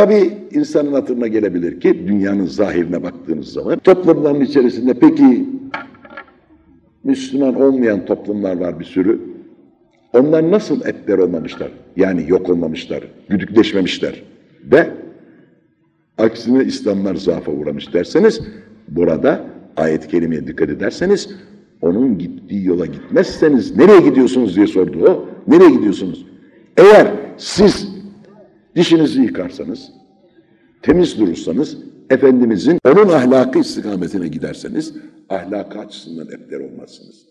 Tabii insanın hatırına gelebilir ki dünyanın zahirine baktığınız zaman toplumların içerisinde peki Müslüman olmayan toplumlar var bir sürü. Onlar nasıl etler olmamışlar? Yani yok olmamışlar, güdükleşmemişler. Ve aksine İslamlar zaafa uğramış derseniz burada ayet-i kerimeye dikkat ederseniz onun gittiği yola gitmezseniz nereye gidiyorsunuz diye sordu o. Nereye gidiyorsunuz? Eğer siz dişinizi yıkarsanız, temiz durursanız, Efendimizin onun ahlakı istikametine giderseniz ahlakı açısından epler olmazsınız.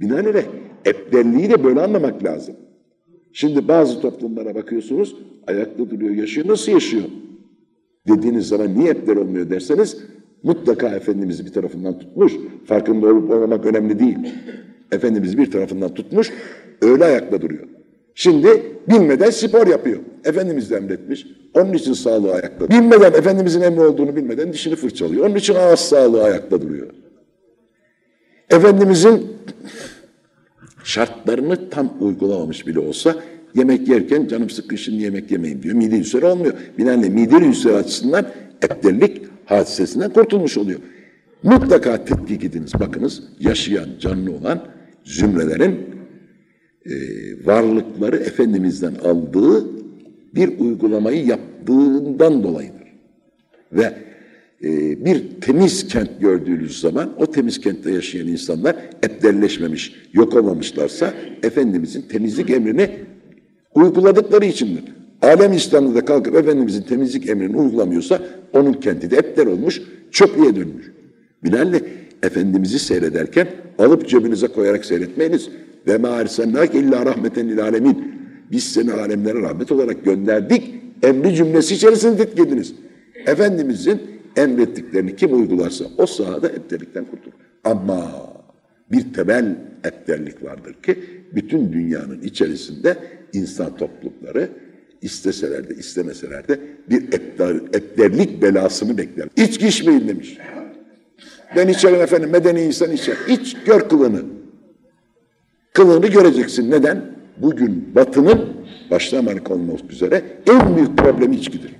Binaenaleyh eplerliği de böyle anlamak lazım. Şimdi bazı toplumlara bakıyorsunuz, ayakta duruyor, yaşıyor. Nasıl yaşıyor? Dediğiniz zaman niye epler olmuyor derseniz mutlaka Efendimiz bir tarafından tutmuş. Farkında olup olmamak önemli değil. Efendimiz bir tarafından tutmuş, öyle ayakta duruyor. Şimdi bilmeden spor yapıyor. Efendimiz de emretmiş. Onun için sağlığı ayakta. Bilmeden Efendimizin emri olduğunu bilmeden dişini fırçalıyor. Onun için ağız sağlığı ayakta duruyor. Efendimizin şartlarını tam uygulamamış bile olsa yemek yerken canım sıkkın şimdi yemek yemeyeyim diyor. Mide ülseri olmuyor. Binaenle mide ülseri açısından eplerlik hadisesinden kurtulmuş oluyor. Mutlaka tetkik ediniz. Bakınız yaşayan, canlı olan zümrelerin e, varlıkları Efendimiz'den aldığı bir uygulamayı yaptığından dolayıdır. Ve e, bir temiz kent gördüğünüz zaman o temiz kentte yaşayan insanlar etlerleşmemiş, yok olmamışlarsa Efendimiz'in temizlik emrini uyguladıkları içindir. Alem İslam'da da kalkıp Efendimiz'in temizlik emrini uygulamıyorsa onun kenti de epler olmuş, çöplüğe dönmüş. Binaenle Efendimiz'i seyrederken alıp cebinize koyarak seyretmeyiniz. Ve ma ersennâke illa rahmeten lil alemin. Biz seni alemlere rahmet olarak gönderdik. Emri cümlesi içerisinde tetkik Efendimizin emrettiklerini kim uygularsa o sahada epterlikten kurtulur. Ama bir temel epterlik vardır ki bütün dünyanın içerisinde insan toplulukları isteseler de istemeseler de bir epter, epterlik belasını bekler. İçki içmeyin demiş. Ben içerim efendim medeni insan içer. İç gör kılını. Kılını göreceksin. Neden? Bugün batının başta Amerika olmak üzere en büyük problemi içkidir.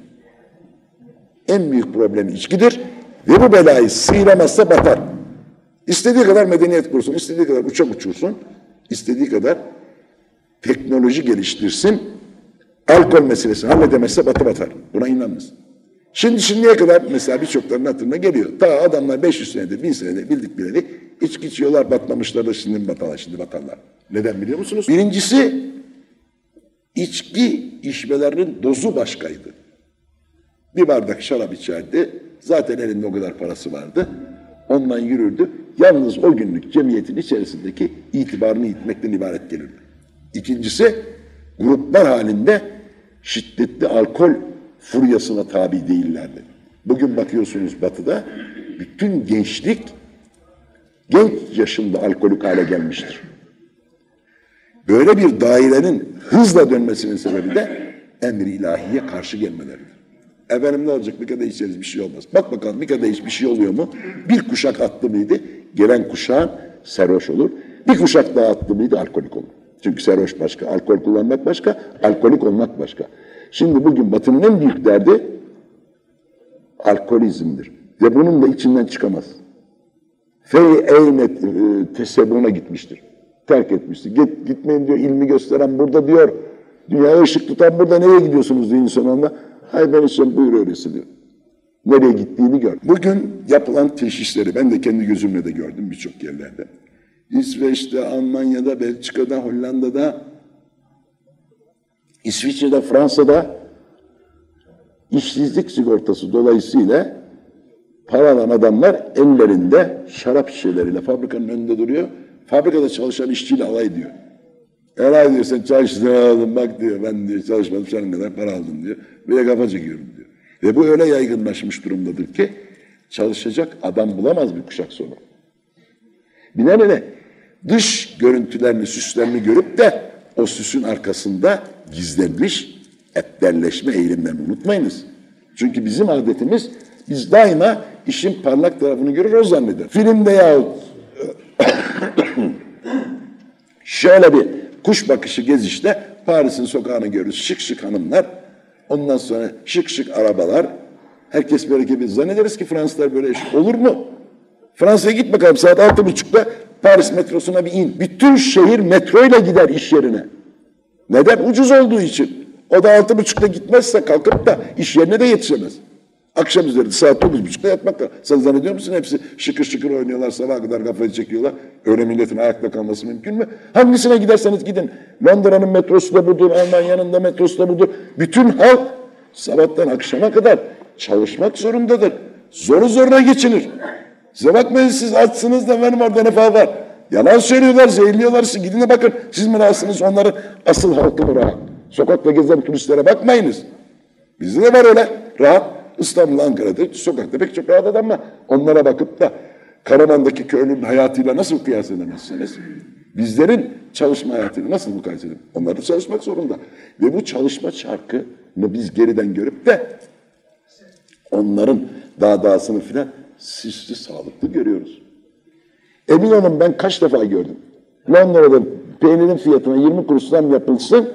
En büyük problemi içkidir ve bu belayı sıyıramazsa batar. İstediği kadar medeniyet kursun, istediği kadar uçak uçursun, istediği kadar teknoloji geliştirsin, alkol meselesini halledemezse batı batar. Buna inanmaz. Şimdi şimdiye kadar mesela birçoklarının hatırına geliyor. Ta adamlar 500 senedir, 1000 senedir bildik bileli içki içiyorlar batmamışlar da şimdi batarlar, şimdi batarlar. Neden biliyor musunuz? Birincisi içki içmelerinin dozu başkaydı. Bir bardak şarap içerdi. Zaten elinde o kadar parası vardı. Ondan yürürdü. Yalnız o günlük cemiyetin içerisindeki itibarını yitmekten ibaret gelirdi. İkincisi gruplar halinde şiddetli alkol furyasına tabi değillerdi. Bugün bakıyorsunuz batıda bütün gençlik genç yaşında alkolik hale gelmiştir. Böyle bir dairenin hızla dönmesinin sebebi de emri ilahiye karşı gelmeleridir. Efendim ne olacak bir kadeh içeriz bir şey olmaz. Bak bakalım bir kadeh iç bir şey oluyor mu? Bir kuşak attı mıydı? Gelen kuşağın serhoş olur. Bir kuşak daha attı mıydı? Alkolik olur. Çünkü serhoş başka, alkol kullanmak başka, alkolik olmak başka. Şimdi bugün Batı'nın en büyük derdi alkolizmdir. Ve bunun da içinden çıkamaz. Fey eyne tesebuna gitmiştir. Terk etmiştir. Git, gitmeyin diyor, ilmi gösteren burada diyor. Dünyaya ışık tutan burada nereye gidiyorsunuz diyor insan onunla. Hayır ben için buyur öylesi diyor. Nereye gittiğini gör. Bugün yapılan teşhisleri ben de kendi gözümle de gördüm birçok yerlerde. İsveç'te, Almanya'da, Belçika'da, Hollanda'da, İsviçre'de, Fransa'da işsizlik sigortası dolayısıyla paralan adamlar ellerinde şarap şişeleriyle fabrikanın önünde duruyor. Fabrikada çalışan işçiyle alay ediyor. Alay diyor sen çalıştın bak diyor ben diyor çalışmadım senin kadar para aldım diyor. Böyle kafa çekiyorum diyor. Ve bu öyle yaygınlaşmış durumdadır ki çalışacak adam bulamaz bir kuşak sonra. Binaenaleyh dış görüntülerini, süslerini görüp de o süsün arkasında gizlenmiş etlerleşme eğilimlerini unutmayınız. Çünkü bizim adetimiz biz daima işin parlak tarafını görür o zanneder. Filmde yahut şöyle bir kuş bakışı gezişte Paris'in sokağını görürüz. Şık şık hanımlar Ondan sonra şık şık arabalar. Herkes böyle gibi. Zannederiz ki Fransızlar böyle iş. Olur mu? Fransa'ya git bakalım saat altı buçukta Paris metrosuna bir in. Bütün şehir metroyla gider iş yerine. Neden? Ucuz olduğu için. O da altı buçukta gitmezse kalkıp da iş yerine de yetişemez. Akşam üzeri saat dokuz buçukta yatmak lazım. Sen zannediyor musun hepsi şıkır şıkır oynuyorlar, sabaha kadar kafayı çekiyorlar. Öyle milletin ayakta kalması mümkün mü? Hangisine giderseniz gidin. Londra'nın metrosu da budur, Almanya'nın da metrosu da budur. Bütün halk sabahtan akşama kadar çalışmak zorundadır. Zoru zoruna geçinir. Size bakmayın siz açsınız da benim orada ne falan var. Yalan söylüyorlar, zehirliyorlar sizi. Gidin de bakın. Siz mi rahatsınız? Onların asıl halkı mı rahat? Sokakta gezen turistlere bakmayınız. Bizde de var öyle rahat. İstanbul, Ankara'da sokakta pek çok rahat adam var. Onlara bakıp da Karaman'daki köylünün hayatıyla nasıl kıyas edemezsiniz? Bizlerin çalışma hayatıyla nasıl mukayese edin? Onlar da çalışmak zorunda. Ve bu çalışma çarkını biz geriden görüp de onların dağdağısını filan süslü sağlıklı görüyoruz. Emin olun ben kaç defa gördüm. Londra'da peynirin fiyatına 20 kuruş zam yapılsın,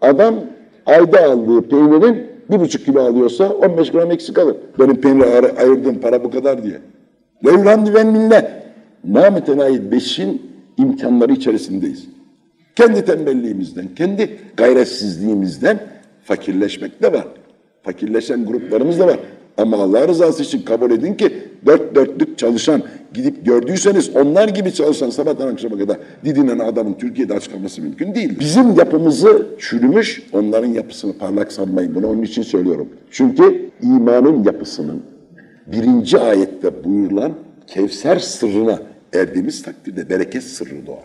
adam ayda aldığı peynirin bir buçuk kilo alıyorsa 15 gram eksik alır. Benim peynire ayır- ayırdığım para bu kadar diye. Levran diven minne. Namütenayi beşin imkanları içerisindeyiz. Kendi tembelliğimizden, kendi gayretsizliğimizden fakirleşmek de var. Fakirleşen gruplarımız da var. Ama Allah rızası için kabul edin ki dört dörtlük çalışan gidip gördüyseniz onlar gibi çalışan sabahtan akşama kadar didinen adamın Türkiye'de aç kalması mümkün değil. Bizim yapımızı çürümüş, onların yapısını parlak sanmayın. Bunu onun için söylüyorum. Çünkü imanın yapısının birinci ayette buyurulan Kevser sırrına erdiğimiz takdirde bereket sırrı doğar.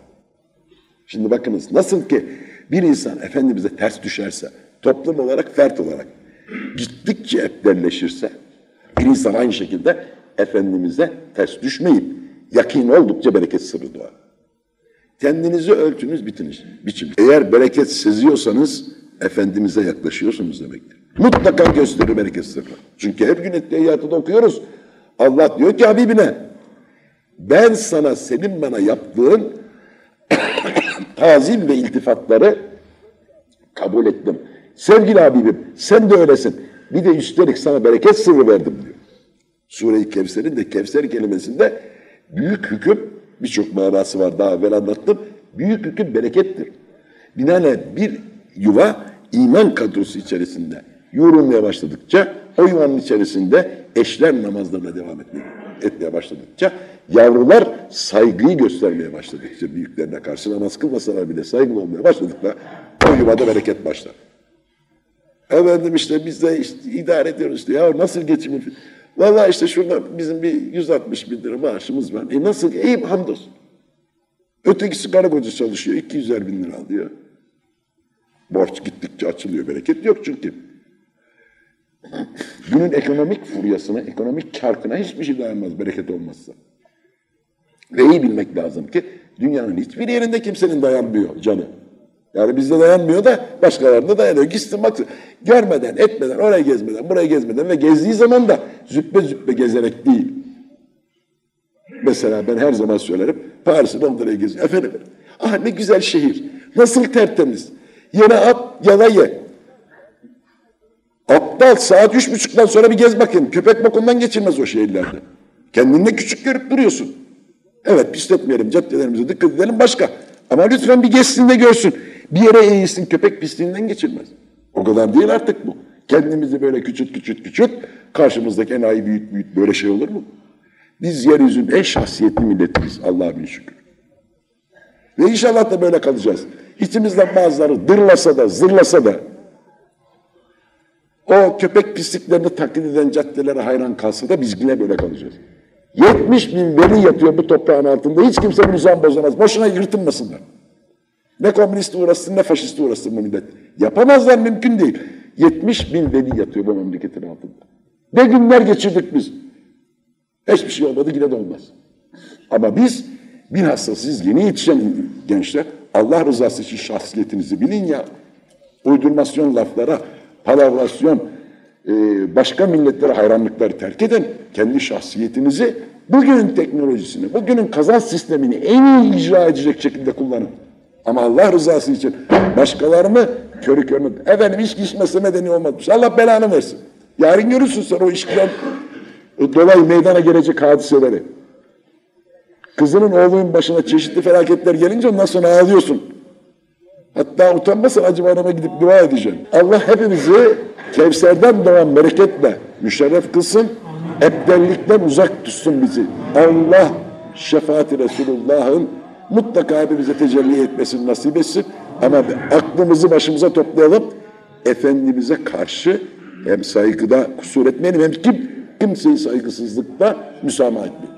Şimdi bakınız nasıl ki bir insan Efendimiz'e ters düşerse, toplum olarak, fert olarak gittikçe etlerleşirse, bir insan aynı şekilde Efendimiz'e ters düşmeyip yakin oldukça bereket sırrı doğar. Kendinizi ölçünüz bitiniz, biçim. Eğer bereket seziyorsanız Efendimiz'e yaklaşıyorsunuz demektir. Mutlaka gösterir bereket sırrı. Çünkü her gün Ettehiyyat'ta okuyoruz. Allah diyor ki Habibine, ben sana senin bana yaptığın tazim ve iltifatları kabul ettim. Sevgili Habibim sen de öylesin. Bir de üstelik sana bereket sırrı verdim diyor. Sure-i Kevser'in de Kevser kelimesinde büyük hüküm birçok manası var daha evvel anlattım. Büyük hüküm berekettir. Binaenaleyh bir yuva iman kadrosu içerisinde yoğrulmaya başladıkça o yuvanın içerisinde eşler namazlarına devam etmeye, etmeye başladıkça yavrular saygıyı göstermeye başladıkça büyüklerine karşı namaz kılmasalar bile saygılı olmaya başladıkça o yuvada bereket başlar. Efendim işte biz de işte idare ediyoruz işte ya nasıl geçim? Vallahi işte şurada bizim bir 160 bin lira maaşımız var. E nasıl? İyi hamdolsun. Ötekisi karı koca çalışıyor. 200'er bin lira alıyor. Borç gittikçe açılıyor. Bereket yok çünkü. Günün ekonomik furyasına, ekonomik çarkına hiçbir şey dayanmaz bereket olmazsa. Ve iyi bilmek lazım ki dünyanın hiçbir yerinde kimsenin dayanmıyor canı. Yani bizde dayanmıyor da başkalarında dayanıyor. Gitsin baksın. Görmeden, etmeden, oraya gezmeden, buraya gezmeden ve gezdiği zaman da züppe züppe gezerek değil. Mesela ben her zaman söylerim. Paris'i Londra'ya geziyorum. Efendim, ah ne güzel şehir. Nasıl tertemiz. Yine at, yala ye. Aptal saat üç buçuktan sonra bir gez bakayım. Köpek bokundan geçilmez o şehirlerde. Kendini küçük görüp duruyorsun. Evet pisletmeyelim, caddelerimize dikkat edelim başka. Ama lütfen bir geçsin de görsün. Bir yere eğilsin köpek pisliğinden geçilmez. O kadar değil artık bu. Kendimizi böyle küçült küçült küçült, karşımızdaki enayi büyüt büyüt böyle şey olur mu? Biz yeryüzünün en şahsiyetli milletiyiz Allah'a bin şükür. Ve inşallah da böyle kalacağız. İçimizden bazıları dırlasa da zırlasa da o köpek pisliklerini taklit eden caddelere hayran kalsa da biz yine böyle kalacağız. 70 bin veli yatıyor bu toprağın altında. Hiç kimse bu nizam bozamaz. Boşuna yırtınmasınlar. Ne komünist uğraşsın ne faşist uğraşsın bu millet. Yapamazlar mümkün değil. 70 bin veli yatıyor bu memleketin altında. Ne günler geçirdik biz. Hiçbir şey olmadı yine de olmaz. Ama biz bilhassa siz yeni yetişen gençler Allah rızası için şahsiyetinizi bilin ya. Uydurmasyon laflara, palavrasyon, e, başka milletlere hayranlıkları terk edin. Kendi şahsiyetinizi bugünün teknolojisini, bugünün kazanç sistemini en iyi icra edecek şekilde kullanın. Ama Allah rızası için başkalarını Körü körüne. Efendim içki içmesi nedeni olmamış. Allah belanı versin. Yarın görürsün sen o içkiden dolayı meydana gelecek hadiseleri. Kızının oğlunun başına çeşitli felaketler gelince ondan sonra ağlıyorsun. Hatta utanmasın acaba anama gidip dua edeceğim. Allah hepimizi Kevser'den doğan bereketle müşerref kılsın. Ebdellikten uzak tutsun bizi. Allah şefaati Resulullah'ın mutlaka hepimize tecelli etmesini nasip etsin. Ama aklımızı başımıza toplayalım. Efendimiz'e karşı hem saygıda kusur etmeyelim hem kim kimseyi saygısızlıkta müsamaha etmeyelim.